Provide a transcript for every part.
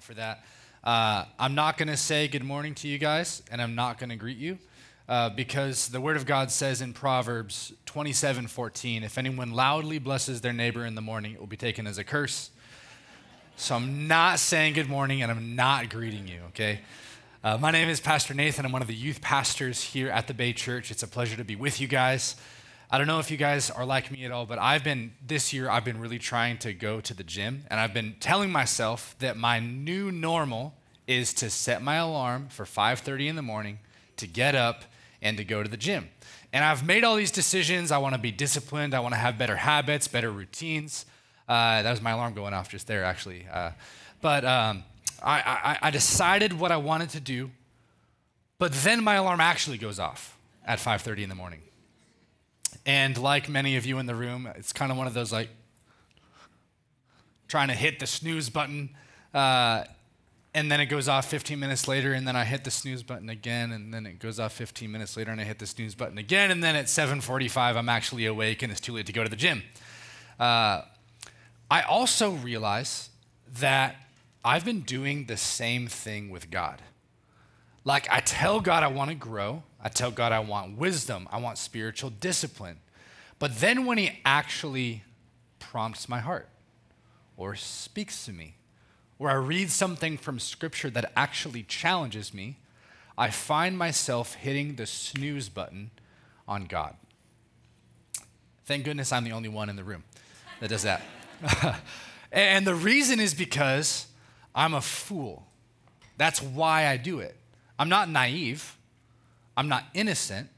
For that. Uh, I'm not going to say good morning to you guys, and I'm not going to greet you. Uh, because the word of God says in Proverbs 27 14, if anyone loudly blesses their neighbor in the morning, it will be taken as a curse. So I'm not saying good morning and I'm not greeting you, okay? Uh, my name is Pastor Nathan. I'm one of the youth pastors here at the Bay Church. It's a pleasure to be with you guys. I don't know if you guys are like me at all, but I've been, this year, I've been really trying to go to the gym, and I've been telling myself that my new normal is to set my alarm for 5.30 in the morning, to get up, and to go to the gym. And I've made all these decisions. I want to be disciplined. I want to have better habits, better routines. Uh, that was my alarm going off just there, actually. Uh, but um, I, I, I decided what I wanted to do. But then my alarm actually goes off at 5:30 in the morning. And like many of you in the room, it's kind of one of those like trying to hit the snooze button. Uh, and then it goes off 15 minutes later and then i hit the snooze button again and then it goes off 15 minutes later and i hit the snooze button again and then at 7.45 i'm actually awake and it's too late to go to the gym uh, i also realize that i've been doing the same thing with god like i tell god i want to grow i tell god i want wisdom i want spiritual discipline but then when he actually prompts my heart or speaks to me or I read something from Scripture that actually challenges me, I find myself hitting the snooze button on God. Thank goodness I'm the only one in the room that does that. and the reason is because I'm a fool. That's why I do it. I'm not naive, I'm not innocent.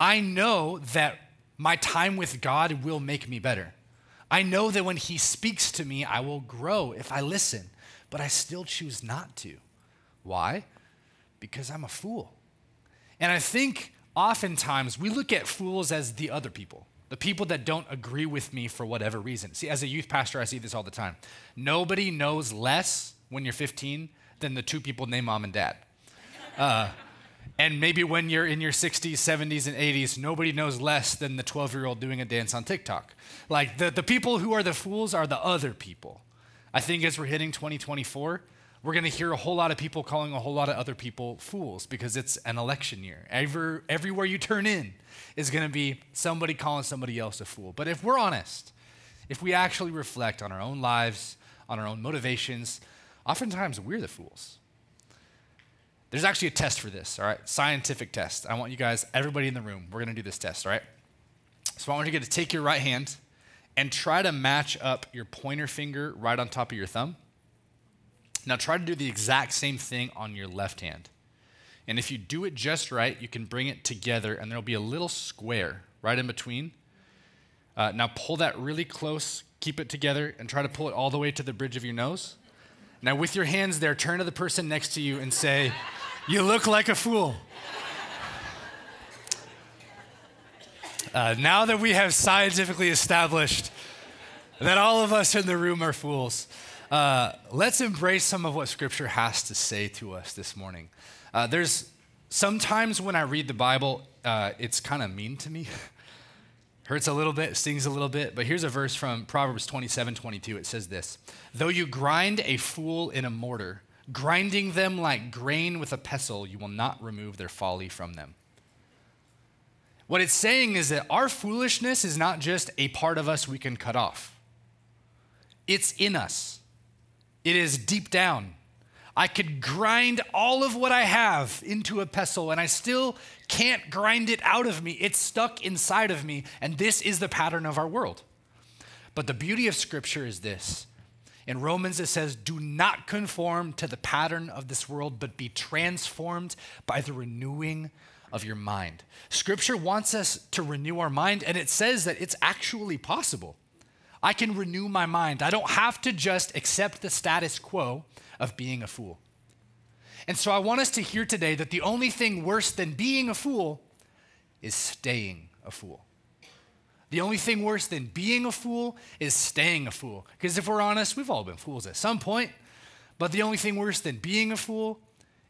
I know that my time with God will make me better. I know that when He speaks to me, I will grow if I listen but I still choose not to. Why? Because I'm a fool. And I think oftentimes we look at fools as the other people, the people that don't agree with me for whatever reason. See, as a youth pastor, I see this all the time. Nobody knows less when you're 15 than the two people named mom and dad. Uh, and maybe when you're in your 60s, 70s, and 80s, nobody knows less than the 12 year old doing a dance on TikTok. Like the, the people who are the fools are the other people. I think as we're hitting 2024, we're going to hear a whole lot of people calling a whole lot of other people fools because it's an election year. Every, everywhere you turn in is going to be somebody calling somebody else a fool. But if we're honest, if we actually reflect on our own lives, on our own motivations, oftentimes we're the fools. There's actually a test for this, all right? Scientific test. I want you guys, everybody in the room, we're to do this test, all right? So I want you to take your right hand and try to match up your pointer finger right on top of your thumb. Now try to do the exact same thing on your left hand. And if you do it just right, you can bring it together and there'll be a little square right in between. Uh, now pull that really close, keep it together, and try to pull it all the way to the bridge of your nose. Now, with your hands there, turn to the person next to you and say, You look like a fool. Uh, now that we have scientifically established that all of us in the room are fools, uh, let's embrace some of what Scripture has to say to us this morning. Uh, there's sometimes when I read the Bible, uh, it's kind of mean to me. Hurts a little bit, stings a little bit, but here's a verse from Proverbs 27 22. It says this Though you grind a fool in a mortar, grinding them like grain with a pestle, you will not remove their folly from them. What it's saying is that our foolishness is not just a part of us we can cut off, it's in us, it is deep down. I could grind all of what I have into a pestle and I still can't grind it out of me. It's stuck inside of me, and this is the pattern of our world. But the beauty of Scripture is this. In Romans, it says, Do not conform to the pattern of this world, but be transformed by the renewing of your mind. Scripture wants us to renew our mind, and it says that it's actually possible. I can renew my mind. I don't have to just accept the status quo of being a fool. And so I want us to hear today that the only thing worse than being a fool is staying a fool. The only thing worse than being a fool is staying a fool. Because if we're honest, we've all been fools at some point. But the only thing worse than being a fool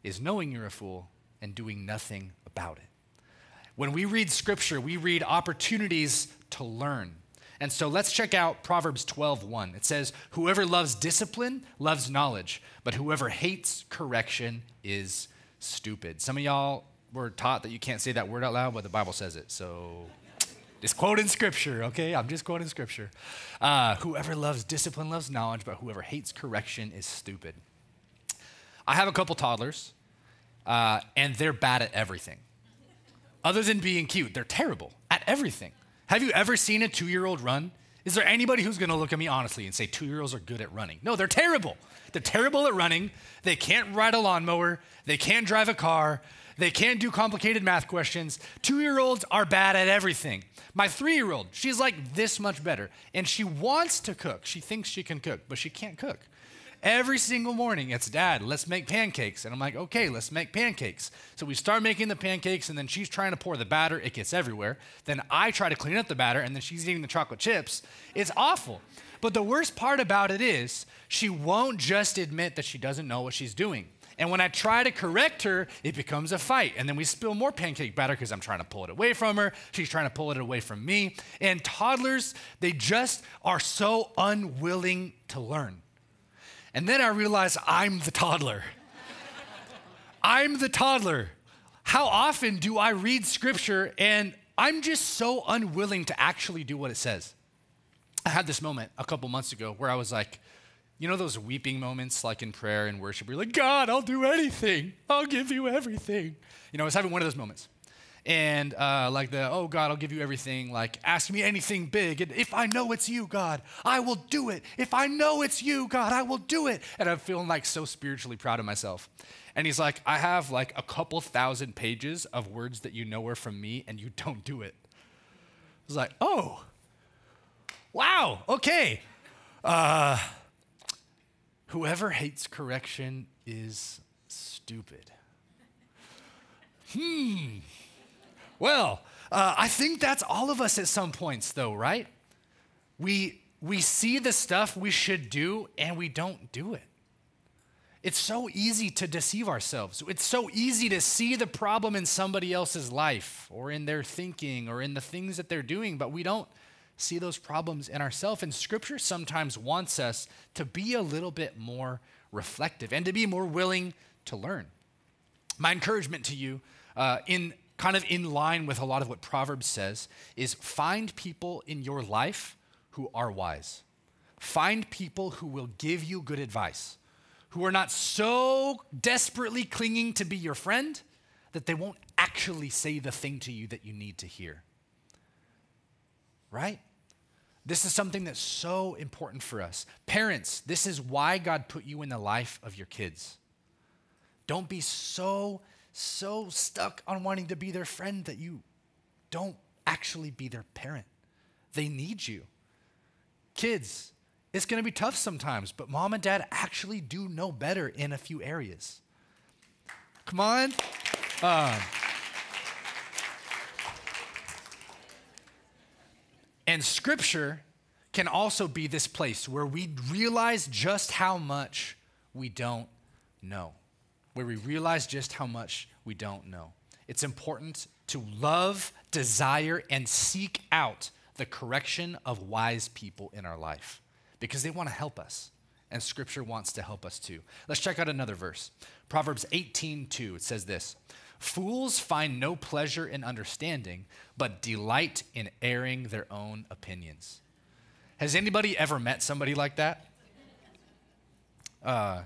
is knowing you're a fool and doing nothing about it. When we read scripture, we read opportunities to learn. And so let's check out Proverbs 12:1. It says, "Whoever loves discipline loves knowledge, but whoever hates correction is stupid." Some of y'all were taught that you can't say that word out loud, but the Bible says it. So just quoting scripture, okay? I'm just quoting scripture. Uh, whoever loves discipline loves knowledge, but whoever hates correction is stupid. I have a couple toddlers, uh, and they're bad at everything. Other than being cute, they're terrible at everything. Have you ever seen a two year old run? Is there anybody who's gonna look at me honestly and say two year olds are good at running? No, they're terrible. They're terrible at running. They can't ride a lawnmower. They can't drive a car. They can't do complicated math questions. Two year olds are bad at everything. My three year old, she's like this much better. And she wants to cook. She thinks she can cook, but she can't cook. Every single morning, it's dad, let's make pancakes. And I'm like, okay, let's make pancakes. So we start making the pancakes, and then she's trying to pour the batter. It gets everywhere. Then I try to clean up the batter, and then she's eating the chocolate chips. It's awful. But the worst part about it is, she won't just admit that she doesn't know what she's doing. And when I try to correct her, it becomes a fight. And then we spill more pancake batter because I'm trying to pull it away from her. She's trying to pull it away from me. And toddlers, they just are so unwilling to learn. And then I realize I'm the toddler. I'm the toddler. How often do I read scripture and I'm just so unwilling to actually do what it says? I had this moment a couple months ago where I was like, you know those weeping moments like in prayer and worship where you're like, God, I'll do anything. I'll give you everything. You know, I was having one of those moments. And uh, like the oh god i'll give you everything. Like ask me anything big and if i know it's you god i will do it. If i know it's you god i will do it. And i'm feeling like so spiritually proud of myself. And he's like i have like a couple thousand pages of words that you know are from me and you don't do it. I was like oh wow okay. Uh, whoever hates correction is stupid hmm well, uh, I think that's all of us at some points, though, right? We, we see the stuff we should do and we don't do it. It's so easy to deceive ourselves. It's so easy to see the problem in somebody else's life or in their thinking or in the things that they're doing, but we don't see those problems in ourselves. And scripture sometimes wants us to be a little bit more reflective and to be more willing to learn. My encouragement to you uh, in kind of in line with a lot of what Proverbs says, is find people in your life who are wise. Find people who will give you good advice, who are not so desperately clinging to be your friend that they won't actually say the thing to you that you need to hear. Right? This is something that's so important for us. Parents, this is why God put you in the life of your kids. Don't be so so stuck on wanting to be their friend that you don't actually be their parent. They need you. Kids, it's going to be tough sometimes, but mom and dad actually do know better in a few areas. Come on. Uh, and scripture can also be this place where we realize just how much we don't know where we realize just how much we don't know. It's important to love, desire, and seek out the correction of wise people in our life because they want to help us. And scripture wants to help us too. Let's check out another verse. Proverbs 18 2. It says this Fools find no pleasure in understanding, but delight in airing their own opinions. Has anybody ever met somebody like that? Uh,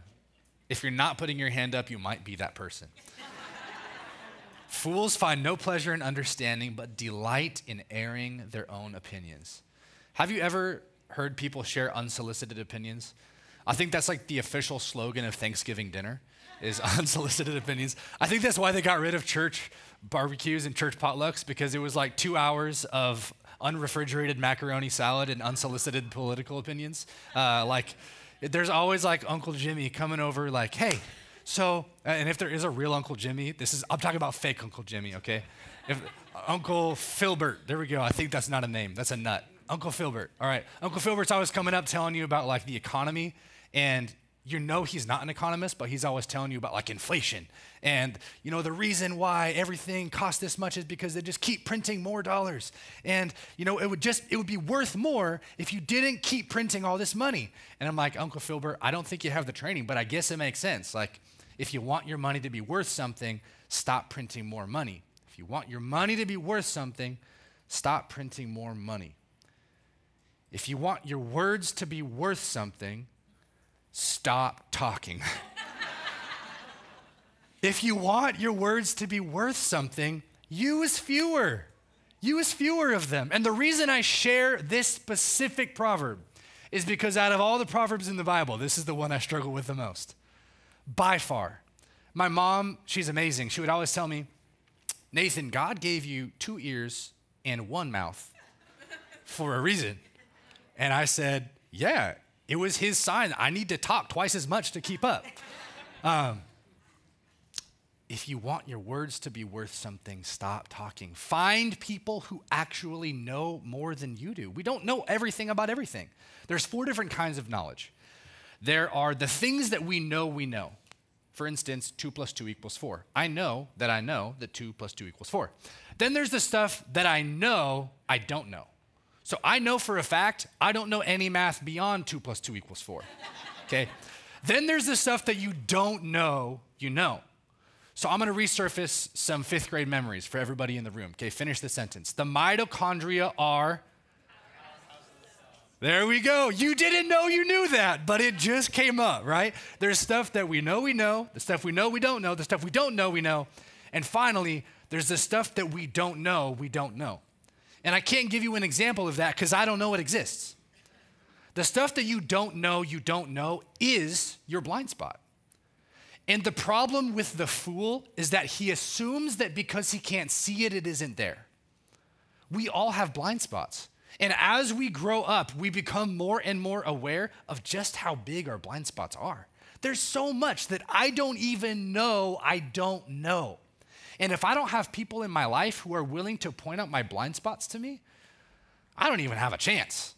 if you're not putting your hand up, you might be that person. Fools find no pleasure in understanding, but delight in airing their own opinions. Have you ever heard people share unsolicited opinions? I think that's like the official slogan of Thanksgiving dinner is unsolicited opinions. I think that's why they got rid of church barbecues and church potlucks because it was like two hours of unrefrigerated macaroni salad and unsolicited political opinions. Uh, like, there's always like Uncle Jimmy coming over, like, hey, so, and if there is a real Uncle Jimmy, this is, I'm talking about fake Uncle Jimmy, okay? If Uncle Filbert, there we go. I think that's not a name, that's a nut. Uncle Filbert, all right. Uncle Filbert's always coming up telling you about like the economy, and you know he's not an economist, but he's always telling you about like inflation. And you know the reason why everything costs this much is because they just keep printing more dollars. And you know it would just it would be worth more if you didn't keep printing all this money. And I'm like, Uncle Filbert, I don't think you have the training, but I guess it makes sense. Like if you want your money to be worth something, stop printing more money. If you want your money to be worth something, stop printing more money. If you want your words to be worth something, stop talking. if you want your words to be worth something, use fewer. Use fewer of them. And the reason I share this specific proverb is because out of all the proverbs in the Bible, this is the one I struggle with the most. By far. My mom, she's amazing. She would always tell me, Nathan, God gave you two ears and one mouth for a reason. And I said, Yeah, it was his sign. I need to talk twice as much to keep up. Um, if you want your words to be worth something, stop talking. Find people who actually know more than you do. We don't know everything about everything. There's four different kinds of knowledge. There are the things that we know we know. For instance, 2 plus 2 equals 4. I know that I know that 2 plus 2 equals 4. Then there's the stuff that I know I don't know. So I know for a fact I don't know any math beyond 2 plus 2 equals 4. Okay? then there's the stuff that you don't know you know. So I'm going to resurface some fifth grade memories for everybody in the room. Okay, finish the sentence. The mitochondria are. There we go. You didn't know you knew that, but it just came up, right? There's stuff that we know we know, the stuff we know we don't know, the stuff we don't know we know. And finally, there's the stuff that we don't know we don't know. And I can't give you an example of that because I don't know it exists. The stuff that you don't know, you don't know, is your blind spot. And the problem with the fool is that he assumes that because he can't see it, it isn't there. We all have blind spots. And as we grow up, we become more and more aware of just how big our blind spots are. There's so much that I don't even know I don't know. And if I don't have people in my life who are willing to point out my blind spots to me, I don't even have a chance.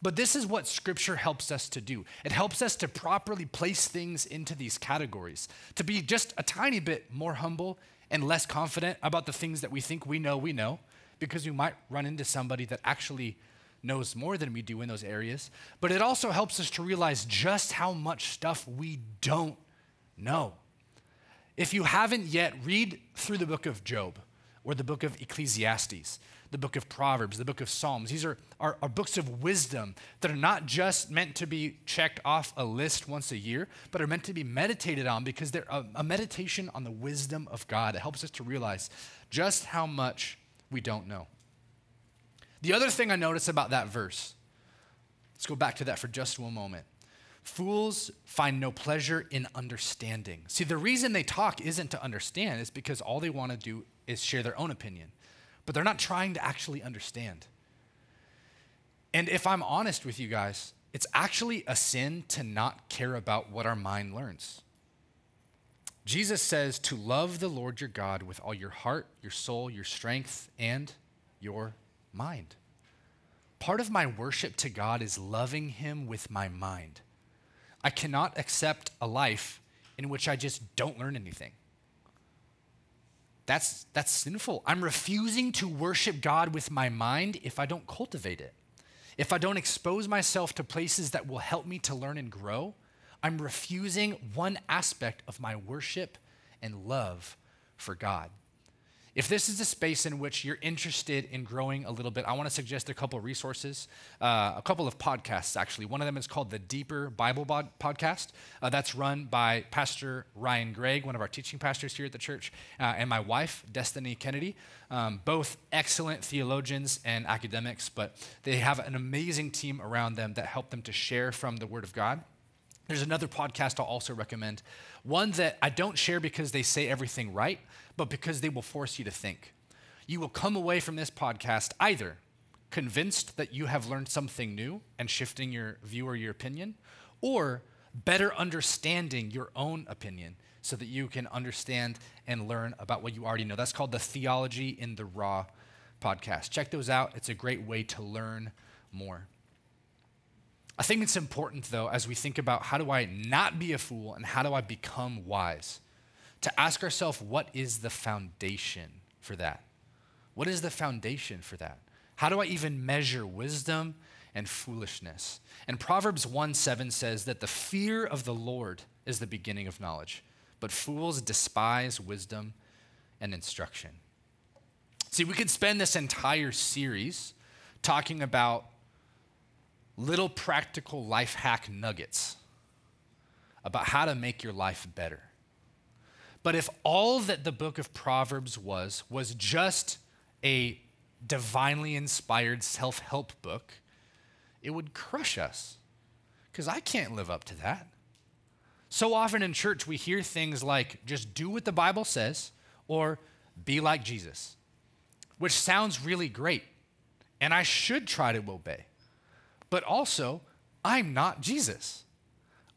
But this is what scripture helps us to do. It helps us to properly place things into these categories, to be just a tiny bit more humble and less confident about the things that we think we know we know, because we might run into somebody that actually knows more than we do in those areas. But it also helps us to realize just how much stuff we don't know. If you haven't yet, read through the book of Job or the book of Ecclesiastes, the book of Proverbs, the book of Psalms. These are, are, are, books of wisdom that are not just meant to be checked off a list once a year, but are meant to be meditated on because they're a, a meditation on the wisdom of God. It helps us to realize just how much we don't know. The other thing I notice about that verse, let's go back to that for just one moment. Fools find no pleasure in understanding. See, the reason they talk isn't to understand, it's because all they want to do is share their own opinion. But they're not trying to actually understand. And if I'm honest with you guys, it's actually a sin to not care about what our mind learns. Jesus says to love the Lord your God with all your heart, your soul, your strength, and your mind. Part of my worship to God is loving Him with my mind. I cannot accept a life in which I just don't learn anything. That's, that's sinful. I'm refusing to worship God with my mind if I don't cultivate it. If I don't expose myself to places that will help me to learn and grow, I'm refusing one aspect of my worship and love for God. If this is a space in which you're interested in growing a little bit, I want to suggest a couple of resources, uh, a couple of podcasts actually. One of them is called the Deeper Bible Bod- Podcast. Uh, that's run by Pastor Ryan Gregg, one of our teaching pastors here at the church, uh, and my wife, Destiny Kennedy. Um, both excellent theologians and academics, but they have an amazing team around them that help them to share from the Word of God. There's another podcast I'll also recommend, one that I don't share because they say everything right, but because they will force you to think. You will come away from this podcast either convinced that you have learned something new and shifting your view or your opinion, or better understanding your own opinion so that you can understand and learn about what you already know. That's called the Theology in the Raw podcast. Check those out. It's a great way to learn more. I think it's important, though, as we think about how do I not be a fool and how do I become wise, to ask ourselves what is the foundation for that? What is the foundation for that? How do I even measure wisdom and foolishness? And Proverbs 1 7 says that the fear of the Lord is the beginning of knowledge, but fools despise wisdom and instruction. See, we could spend this entire series talking about little practical life hack nuggets about how to make your life better. But if all that the book of Proverbs was, was just a divinely inspired self help book, it would crush us because I can't live up to that. So often in church, we hear things like just do what the Bible says or be like Jesus, which sounds really great. And I should try to obey. But also, I'm not Jesus.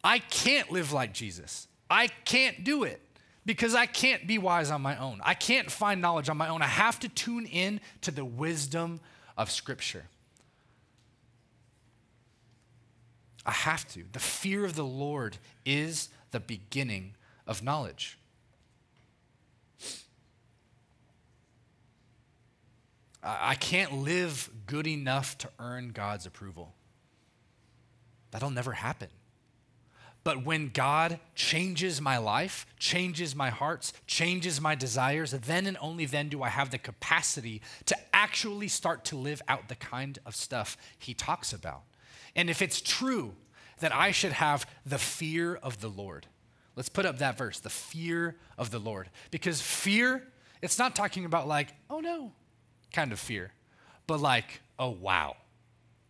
I can't live like Jesus. I can't do it because I can't be wise on my own. I can't find knowledge on my own. I have to tune in to the wisdom of Scripture. I have to. The fear of the Lord is the beginning of knowledge. I can't live good enough to earn God's approval. That'll never happen. But when God changes my life, changes my hearts, changes my desires, then and only then do I have the capacity to actually start to live out the kind of stuff he talks about. And if it's true that I should have the fear of the Lord, let's put up that verse the fear of the Lord. Because fear, it's not talking about like, oh no, kind of fear, but like, oh wow.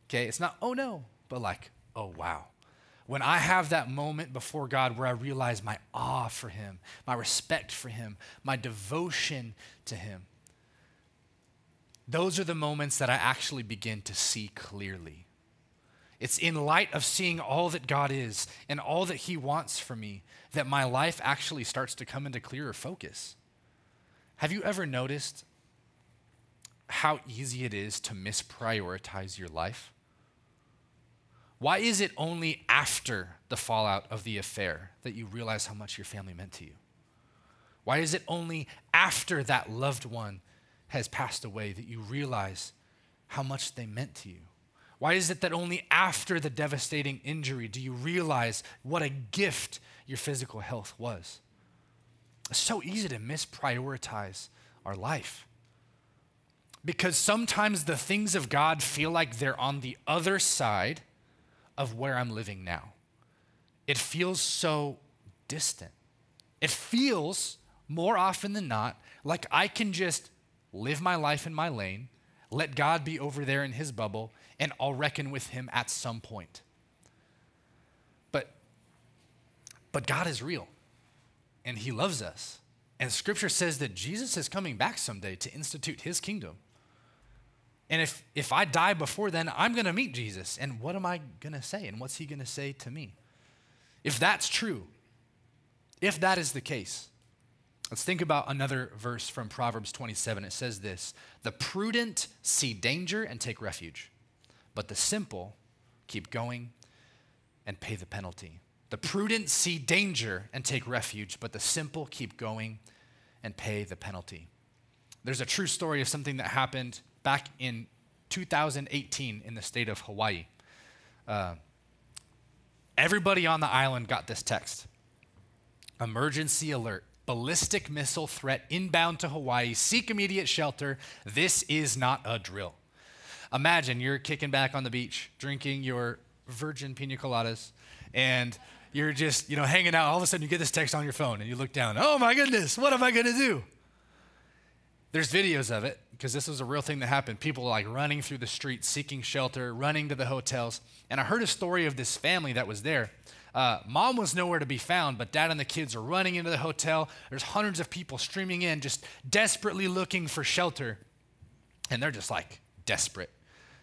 Okay, it's not, oh no, but like, oh, wow. When I have that moment before God where I realize my awe for Him, my respect for Him, my devotion to Him, those are the moments that I actually begin to see clearly. It's in light of seeing all that God is and all that He wants for me that my life actually starts to come into clearer focus. Have you ever noticed how easy it is to misprioritize your life? Why is it only after the fallout of the affair that you realize how much your family meant to you? Why is it only after that loved one has passed away that you realize how much they meant to you? Why is it that only after the devastating injury do you realize what a gift your physical health was? It's so easy to misprioritize our life. Because sometimes the things of God feel like they're on the other side of where I'm living now. It feels so distant. It feels more often than not like I can just live my life in my lane, let God be over there in his bubble, and I'll reckon with him at some point. But but God is real and he loves us. And scripture says that Jesus is coming back someday to institute his kingdom. And if, if I die before then, I'm going to meet Jesus. And what am I going to say? And what's he going to say to me? If that's true, if that is the case, let's think about another verse from Proverbs 27. It says this The prudent see danger and take refuge, but the simple keep going and pay the penalty. The prudent see danger and take refuge, but the simple keep going and pay the penalty. There's a true story of something that happened back in 2018 in the state of Hawaii. Uh, everybody on the island got this text Emergency alert. Ballistic missile threat inbound to Hawaii. Seek immediate shelter. This is not a drill. Imagine you're kicking back on the beach, drinking your virgin pina coladas, and you're just, you know, hanging out. All of a sudden, you get this text on your phone, and you look down. Oh my goodness, what am I going to do? There's videos of it because this was a real thing that happened. People like running through the streets seeking shelter, running to the hotels. And I heard a story of this family that was there. Uh, mom was nowhere to be found, but dad and the kids are running into the hotel. There's hundreds of people streaming in, just desperately looking for shelter. And they're just like desperate.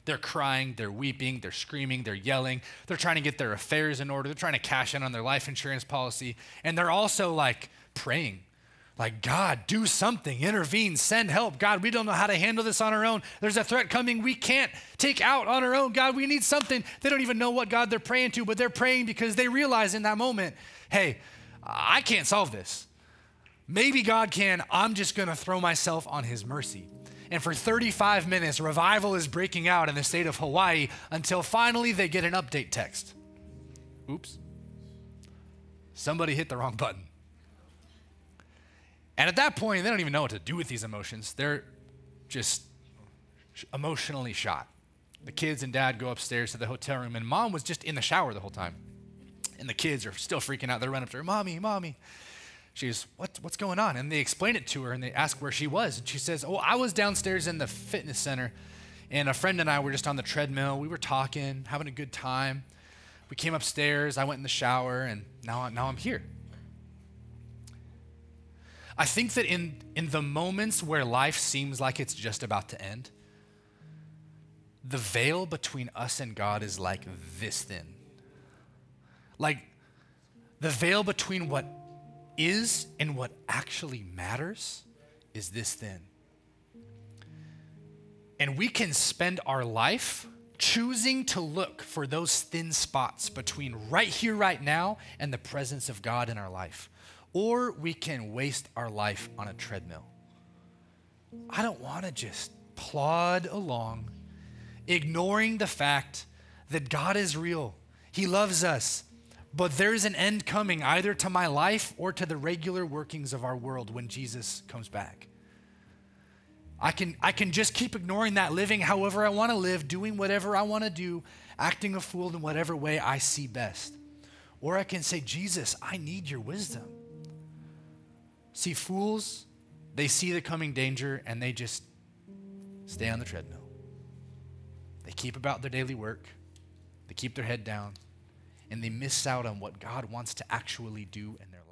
They're crying, they're weeping, they're screaming, they're yelling. They're trying to get their affairs in order. They're trying to cash in on their life insurance policy. And they're also like praying Like, God, do something, intervene, send help. God, we don't know how to handle this on our own. There's a threat coming we can't take out on our own. God, we need something. They don't even know what God they're praying to, but they're praying because they realize in that moment, hey, I can't solve this. Maybe God can. I'm just going to throw myself on his mercy. And for 35 minutes, revival is breaking out in the state of Hawaii until finally they get an update text. Oops. Somebody hit the wrong button. And at that point, they don't even know what to do with these emotions. They're just emotionally shot. The kids and dad go upstairs to the hotel room, and mom was just in the shower the whole time. And the kids are still freaking out. They run up to her, Mommy, Mommy. She's, what, What's going on? And they explain it to her and they ask where she was. And she says, Oh, I was downstairs in the fitness center, and a friend and I were just on the treadmill. We were talking, having a good time. We came upstairs, I went in the shower, and now, now I'm here. I think that in, in the moments where life seems like it's just about to end, the veil between us and God is like this thin. Like the veil between what is and what actually matters is this thin. And we can spend our life choosing to look for those thin spots between right here, right now, and the presence of God in our life or we can waste our life on a treadmill. I don't want to just plod along, ignoring the fact that God is real. He loves us, but there's an end coming either to my life or to the regular workings of our world when Jesus comes back. I can, I can just keep ignoring that, living however I want to live, doing whatever I want to do, acting a fool in whatever way I see best. Or I can say, Jesus, I need your wisdom. See, fools, they see the coming danger and they just stay on the treadmill. They keep about their daily work, they keep their head down, and they miss out on what God wants to actually do in their life.